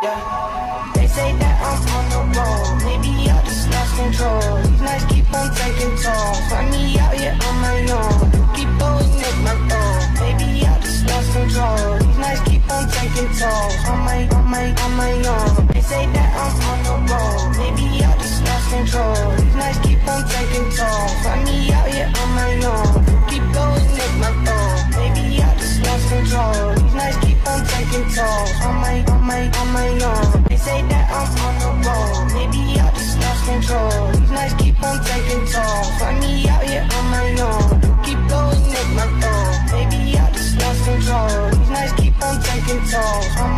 They say that I'm on the road. Maybe I just lost control. These nights keep on taking tolls. Find me out here on my own. Keep going at my goal. Maybe I just lost control. These nights keep on taking tolls. On my, on my, on my own. They say that I'm on the road. Maybe I just lost control. These nights keep on taking tolls. Find me out on tolls. On my, on my, on my own. They say that I'm on the road. Maybe I just lost control. These nights keep on taking tolls. Find me out here on my own. Keep going at my goal. Maybe I just lost control. These nights keep on taking tolls. On